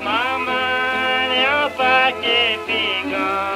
Mama le paquet piquant